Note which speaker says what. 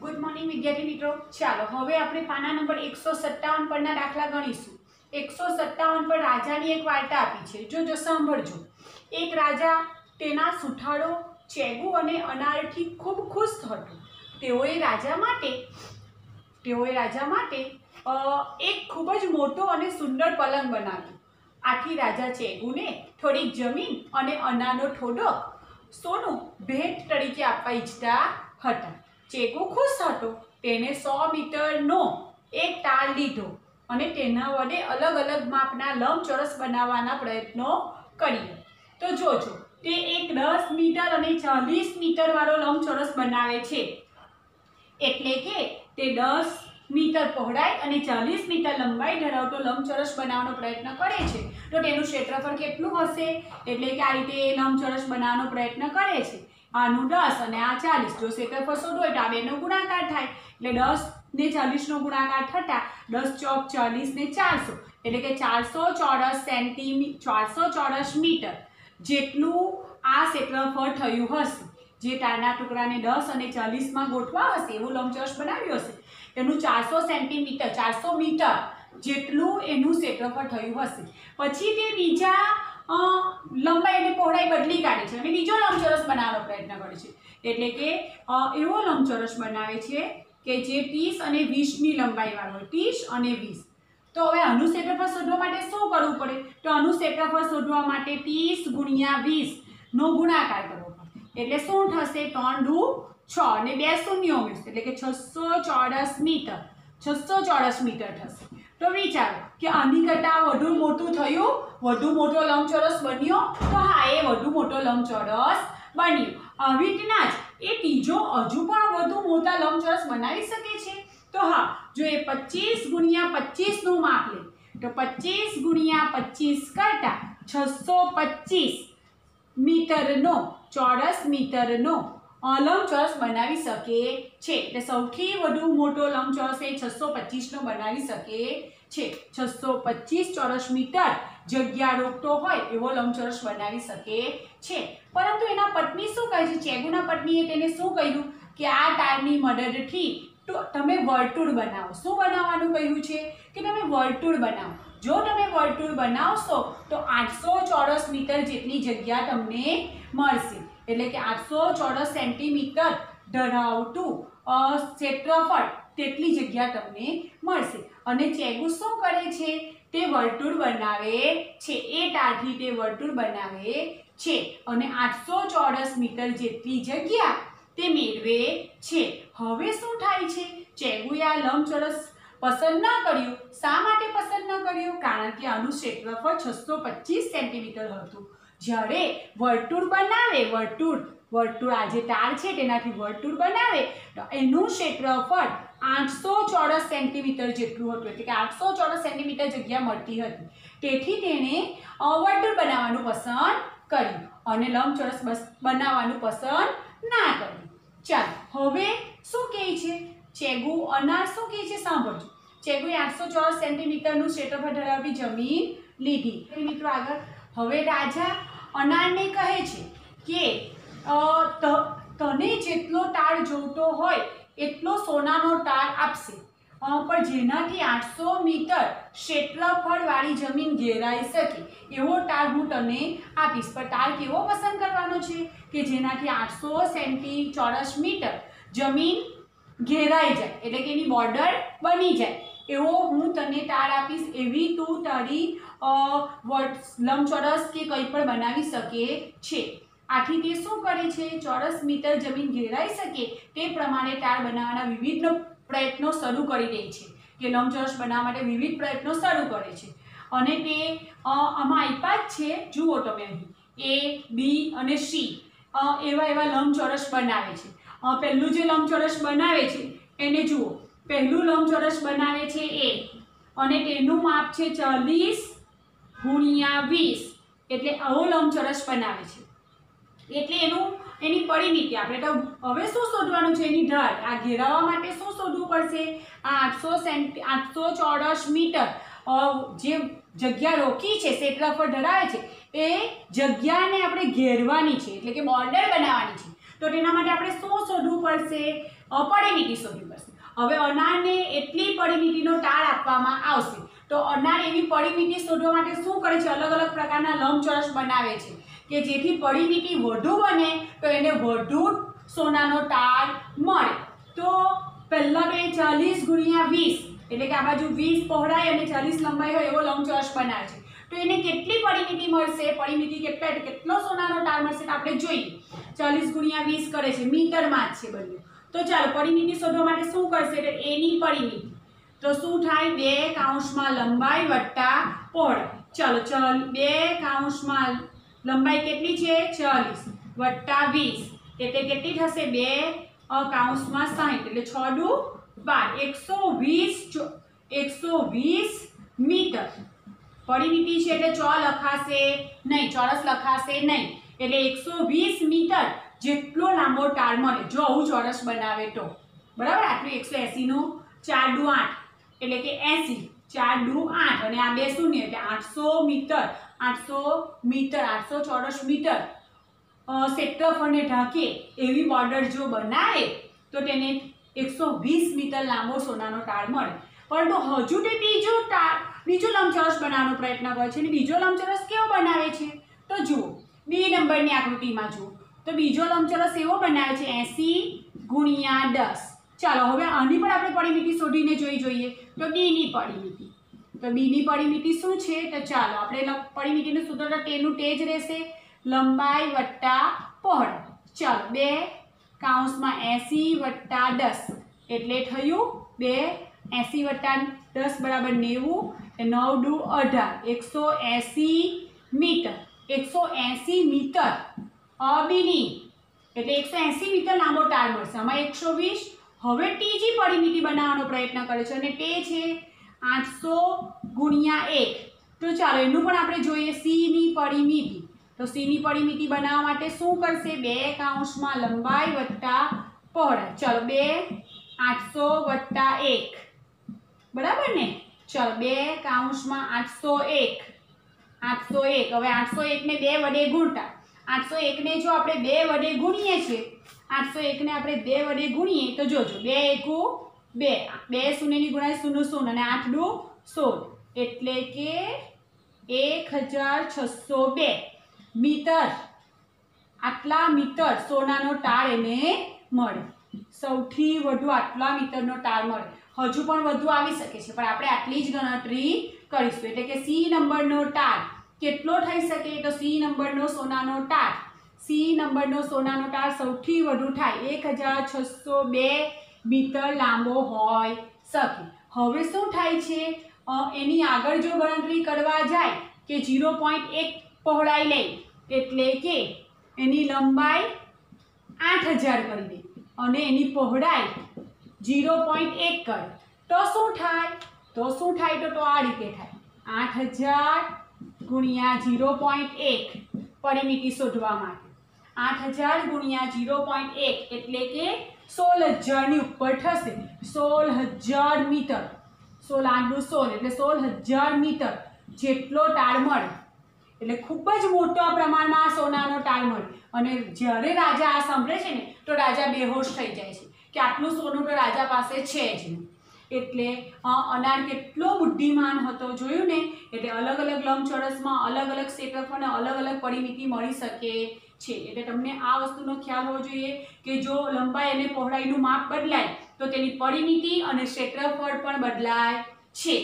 Speaker 1: Good morning વિદ્યાર્થી મિત્રો. ચાલો, હવે આપણે પાના નંબર એકસો સત્તાવન પરના દાખલા ગણીશું. એકસો સત્તાવન પર રાજાની એક વાર્તા આપી છે. જો જો, સાંભળજો. એક રાજા તેના સુઠાળો ચેગુ અને અનારથી ખૂબ ખુશ હતો. તેઓએ રાજા માટે, તેઓએ રાજા માટે એક ખૂબ જ મોટો અને સુંદર પલંગ બનાવ્યો. આથી રાજા ચેગુને થોડીક જમીન અને અનાનો થોડો સોનું ભેટ તરીકે આપવા ઈચ્છતા હતા. ચેગુ ખુશ હતો. તેને સો મીટરનો એક તાર લીધો અને તેના વડે અલગ અલગ માપના લંબચોરસ બનાવવાના પ્રયત્નો કરીએ તો જોજો, તે એક દસ મીટર અને ચાલીસ મીટરવાળો લંબચોરસ બનાવે છે. એટલે કે તે દસ મીટર પહોળાઈ અને ચાલીસ મીટર લંબાઈ ધરાવતો લંબચોરસ બનાવવાનો પ્રયત્ન કરે છે. તો તેનું ક્ષેત્રફળ કેટલું હશે? એટલે કે આ રીતે લંબચોરસ બનાવવાનો પ્રયત્ન કરે છે. આનું દસ અને આ ચાલીસ. જો ક્ષેત્રફળ શોધવું હોય તો આ બેનો ગુણાકાર થાય. એટલે દસ ને ચાલીસનો ગુણાકાર થતાં દસ ચોક ચાલીસ ને ચારસો. એટલે કે ચારસો ચોરસ સેન્ટીમી, ચારસો ચોરસ મીટર જેટલું આ ક્ષેત્રફળ થયું હશે. જે તારના ટુકડાને દસ અને ચાલીસમાં ગોઠવા હશે, એવું લંબચોરસ બનાવ્યું હશે. એનું ચારસો સેન્ટીમીટર, ચારસો મીટર જેટલું એનું ક્ષેત્રફળ થયું હશે. પછી તે બીજા લંબાઈ અને પહોળાઈ બદલી કાઢે છે. અને બીજો લંબચોરસ બનાવવાનો પ્રયત્ન કરે છે. એટલે કે એવો લંબચોરસ બનાવે છે કે જે ત્રીસ અને વીસની લંબાઈવાળો હોય. ત્રીસ અને વીસ. તો હવે આનું ક્ષેત્રફળ શોધવા માટે શું કરવું પડે? તો આનું શોધવા માટે ત્રીસ ગુણ્યા વીસનો ગુણાકાર કરવો પડે. એટલે શું થશે? ત્રણ દુ છ. અને બે શૂન્ય ઉમેરશે. એટલે કે છસો ચોરસ મીટર. છસો ચોરસ મીટર થશે. તો વિચારો કે આની કરતાં વધુ મોટું થયું, વધુ મોટો લંબચોરસ બન્યો, તો હા, એ વધુ મોટો લંબચોરસ બન્યો. આવી રીતના જ એ ત્રીજો હજુ પણ વધુ મોટા લંબચોરસ બનાવી શકે છે. તો હા, જો એ પચીસ ગુણ્યા પચીસનું માપ લે, તો પચીસ ગુણ્યા પચીસ કરતાં છસો પચીસ મીટરનો, ચોરસ મીટરનો લંબચોરસ બનાવી શકે છે. એટલે સૌથી વધુ મોટો લંબચોરસ એ છસો પચીસનો બનાવી શકે છે. છસો પચીસ ચોરસ મીટર જગ્યા રોકતો હોય એવો લંબચોરસ બનાવી શકે છે. પરંતુ એના પત્ની શું કહે છે? ચેગુના પત્નીએ તેને શું કહ્યું? કે આ તારની મદદથી તમે વર્તુળ બનાવો. શું બનાવવાનું કહ્યું છે? કે તમે વર્તુળ બનાવો. જો તમે વર્તુળ બનાવશો તો આઠસો ચોરસ મીટર જેટલી જગ્યા તમને મળશે. એટલે કે આઠસો ચોરસ સેન્ટીમીટર ધરાવતું ક્ષેત્રફળ તેટલી જગ્યા તમને મળશે. અને ચેગુ શું કરે છે? તે વર્તુળ બનાવે છે. એ તારથી તે વર્તુળ બનાવે છે. અને આઠસો ચોરસ મીટર જેટલી જગ્યા તે મેળવે છે. હવે શું થાય છે? ચેગુએ આ લંબચોરસ પસંદ ન કર્યું. શા માટે પસંદ ન કર્યું? કારણ કે આનું ક્ષેત્રફળ છસો પચીસ સેન્ટીમીટર હતું. જ્યારે વર્તુળ બનાવે, વર્તુળ વર્તુળ આ જે તાર છે, તેનાથી વર્તુળ બનાવે એનું ક્ષેત્રફળ આઠસો ચોરસ સેન્ટીમીટર જેટલું હતું. એટલે કે આઠસો ચોરસ સેન્ટીમીટર જગ્યા મળતી હતી. તેથી તેણે અ, બનાવવાનું પસંદ કર્યું અને લંબચોરસ બસ બનાવવાનું પસંદ ના કર્યું. ચાલો હવે શું કહે છે? ચેગુ અનાર શું કહે છે? સાંભળજો. ચેગુએ આઠસો ચોરસ સેન્ટીમીટરનું ક્ષેત્રફળ ધરાવતી જમીન લીધી. મિત્રો આગળ હવે રાજા અનારને કહે છે કે તને જેટલો તાળ જોઈતો હોય એટલો સોનાનો ટાર આપશે. પણ જેનાથી આઠસો મીટર ક્ષેત્રફળવાળી જમીન ઘેરાઈ શકે, એવો ટાર હું તમને આપીશ. પણ ટાર કેવો પસંદ કરવાનો છે? કે જેનાથી આઠસો સેન્ટી ચોરસ મીટર જમીન ઘેરાઈ જાય, એટલે કે એની બોર્ડર બની જાય. એવો હું તને ટાર આપીશ, એવી તું તારી લંબચોરસ કે કંઈ પણ બનાવી શકે છે. આથી તે શું કરે છે? ચોરસ મીટર જમીન ઘેરાઈ શકે તે પ્રમાણે ટાળ બનાવવાના વિવિધ પ્રયત્નો શરૂ કરી દે છે. કે લંબચોરસ બનાવવા માટે વિવિધ પ્રયત્નો શરૂ કરે છે. અને તે આમાં આપ્યા જ છે. જુઓ તમે અહીં. એ, બી અને સી. એવા એવા લંબચોરસ બનાવે છે. પહેલું જે લંબચોરસ બનાવે છે, એને જુઓ. પહેલું લંબચોરસ બનાવે છે એ. અને તેનું માપ છે ચાલીસ ગુણ્યા વીસ. એટલે આવો લંબચોરસ બનાવે છે. એટલે એનું એની પરિમિતિ આપણે તો હવે શું શોધવાનું છે? એની ઢાળ. આ ઘેરાવા માટે શું શોધવું પડશે? આ આઠસો સેન્ટ આઠસો ચોરસ મીટર જે જગ્યા રોકી છે ક્ષેત્રફળ ધરાવે છે એ જગ્યાને આપણે ઘેરવાની છે એટલે કે બોર્ડર બનાવવાની છે. તો તેના માટે આપણે શું શોધવું પડશે? અ, શોધવી પડશે. હવે અનારને એટલી પરિમિતિનો ટાળ આપવામાં આવશે. તો અનાર એવી પરિમિતિ શોધવા માટે શું કરે છે? અલગ અલગ પ્રકારના લંબચોરસ બનાવે છે. કે જેથી પરિમિતિ વધુ બને તો એને વધુ સોનાનો તાર મળે. તો પહેલાં બે ચાલીસ ગુણ્યા વીસ, એટલે કે આ બાજુ વીસ પહોળાઈ અને ચાલીસ લંબાઈ હોય એવો લંબચોરસ બનાવે છે. તો એને કેટલી પરિમિતિ મળશે? પરિમિતિ કેટલા કેટલો સોનાનો તાર મળશે તો આપણે જોઈએ. ચાલીસ ગુણ્યા વીસ કરે છે. મીટરમાં જ છે બન્યું તો ચાલો પરિમિતિ શોધવા માટે શું કરશે? એટલે એની પરિમિતિ તો શું થાય? બે કાઉન્સમાં લંબાઈ વત્તા પહોળાઈ. ચાલો, ચાલ, બે કાઉન્સમાં લંબાઈ કેટલી છે? ચાલીસ. વત્તા વીસ. એટલે કેટલી થશે? બે કાઉન્સમાં સાહીઠ. એટલે છ દુ બાર. એકસો વીસ એકસો વીસ મીટર. પરિમિતિ છે એટલે ચો લખાશે નહીં. ચોરસ લખાશે નહીં. એટલે એકસો વીસ મીટર જેટલો લાંબો ટાળ મળે. જો આવું ચોરસ બનાવે તો. બરાબર? આટલું એકસો એંસીનું ચાર દુ આઠ. એટલે કે એંસી. ચાર દુ આઠ. અને આ બે શૂન્ય. એટલે આઠસો મીટર. આઠસો મીટર, આઠસો ચોરસ મીટર ક્ષેત્રફળને ઢાંકે એવી બોર્ડર જો બનાવે, તો તેને એકસો વીસ મીટર લાંબો સોનાનો ટાળ મળે. પરંતુ હજુ તે બીજો ટાળ બીજો લંબચોરસ બનાવવાનો પ્રયત્ન કરે છે અને બીજો લંબચોરસ કેવો બનાવે છે? તો જુઓ, બે નંબરની આકૃતિમાં જુઓ. તો બીજો લંબચોરસ એવો બનાવે છે, એંસી ગુણ્યા દસ. ચાલો, હવે આની પણ આપણે પરિમિતિ શોધીને જોઈ જોઈએ. તો બીની પરિમિતિ. તો બીની પરિમિતિ શું છે? તો ચાલો આપણે પરિમિતિને પરિમિતિનું સૂત્ર તો તેનું તે જ રહેશે. લંબાઈ વત્તા પહોળ. ચાલો, બે કાઉન્સમાં એંસી વત્તા દસ. એટલે થયું બે એંસી વત્તા દસ બરાબર નેવું. એ નવ ડુ અઢાર. એકસો એંસી મીટર. એકસો એંસી મીટર. અબીની એટલે એકસો એંસી મીટર લાંબો ટાળ મળશે. આમાં એકસો વીસ. હવે ટીજી પરિમિતિ બનાવવાનો પ્રયત્ન કરે છે. અને તે છે આઠસો ગુણ્યા એક. તો ચાલો એનું પણ આપણે જોઈએ સીની પરિમિતિ. તો સીની પરિમિતિ બનાવવા માટે શું કરશે? બે કાઉન્સમાં લંબાઈ વત્તા પહોળાઈ. ચાલો બે આઠસો વત્તા એક. બરાબર ને? ચાલો બે કાઉન્સમાં આઠસો એક. આઠસો એક. હવે આઠસો એકને બે વડે ગુણતા. આઠસો એકને જો આપણે બે વડે ગુણીએ છીએ, આઠસો એકને આપણે બે વડે ગુણીએ, તો જોજો, બે એકુ બે બે શૂન્યની ગુણાય શૂન્ય શૂન્ય અને આઠ દુ સોળ. એટલે કે એક હજાર છસો બે. મીટર. આટલા મીટર સોનાનો ટાળ એને મળે. સૌથી વધુ આટલા મીટરનો ટાળ મળે. હજુ પણ વધુ આવી શકે છે, પણ આપણે આટલી જ ગણતરી કરીશું. એટલે કે સી નંબરનો ટાળ કેટલો થઈ શકે? તો સી નંબરનો સોનાનો ટાળ. સી નંબરનો સોનાનો ટાળ સૌથી વધુ થાય. એક હજાર છસો બે મીટર લાંબો હોય શકે. હવે શું થાય છે? એની આગળ જો ગણતરી કરવા જાય કે ઝીરો પોઈન્ટ એક પહોળાઈ લે એટલે કે એની લંબાઈ આઠ હજાર કરી દે અને એની પહોળાઈ ઝીરો પોઈન્ટ એક કરે. તો શું થાય? તો શું થાય? તો તો આ રીતે થાય. આઠ હજાર ગુણ્યા ઝીરો પોઈન્ટ એક પરિમિતિ શોધવા માટે. આઠ હજાર ગુણ્યા ઝીરો પોઈન્ટ એક એટલે કે સોળ હજારની ઉપર થશે. સોળ હજાર મીટર. સોળ આઠનું સોળ, એટલે સોળ હજાર મીટર જેટલો ટાળ મળે. એટલે ખૂબ જ મોટા પ્રમાણમાં સોનાનો ટાળ મળે. અને જ્યારે રાજા આ સાંભળે છે ને, તો રાજા બેહોશ થઈ જાય છે કે આટલું સોનું તો રાજા પાસે છે જ નહીં. એટલે અનાર કેટલો બુદ્ધિમાન હતો, જોયું ને? એટલે અલગ અલગ લંબચોરસમાં અલગ અલગ ક્ષેત્રફળ અને અલગ અલગ પરિમિતિ મળી શકે છે. એટલે તમને આ વસ્તુનો ખ્યાલ હોવો જોઈએ કે જો લંબાઈ અને પહોળાઈનું માપ બદલાય, તો તેની પરિમિતિ અને ક્ષેત્રફળ પણ બદલાય છે.